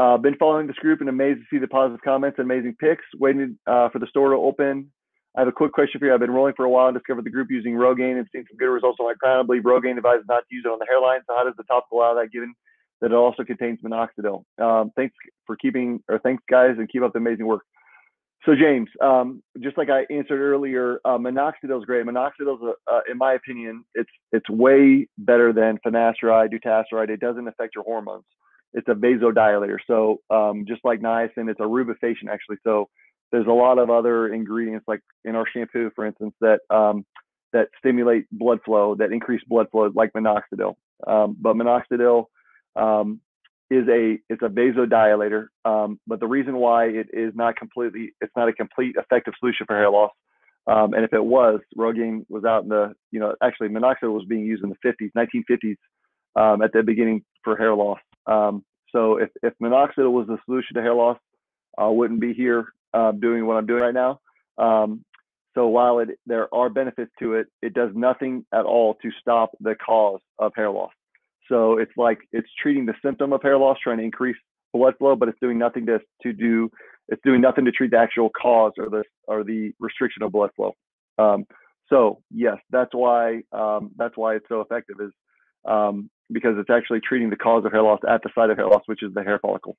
Uh, been following this group and amazed to see the positive comments and amazing pics. Waiting uh, for the store to open. I have a quick question for you. I've been rolling for a while and discovered the group using Rogaine and seen some good results on my crown. I believe Rogaine advises not to use it on the hairline. So how does the topical allow that given that it also contains minoxidil? Um, thanks for keeping, or thanks guys, and keep up the amazing work. So James, um, just like I answered earlier, uh, minoxidil is great. Minoxidil is, uh, in my opinion, it's it's way better than finasteride, dutasteride. It doesn't affect your hormones. It's a vasodilator. So um, just like niacin, it's a rubefacient actually. So there's a lot of other ingredients like in our shampoo, for instance, that um, that stimulate blood flow, that increase blood flow, like minoxidil. Um, but minoxidil um, is a it's a vasodilator. Um, but the reason why it is not completely it's not a complete effective solution for hair loss. Um, and if it was, Rogaine was out in the you know actually minoxidil was being used in the 50s, 1950s um, at the beginning for hair loss. Um, so if if minoxidil was the solution to hair loss, I wouldn't be here uh, doing what I'm doing right now. Um, so while it there are benefits to it, it does nothing at all to stop the cause of hair loss. So it's like it's treating the symptom of hair loss, trying to increase blood flow, but it's doing nothing to to do it's doing nothing to treat the actual cause or the or the restriction of blood flow. Um, so yes, that's why um, that's why it's so effective is um, because it's actually treating the cause of hair loss at the site of hair loss, which is the hair follicle.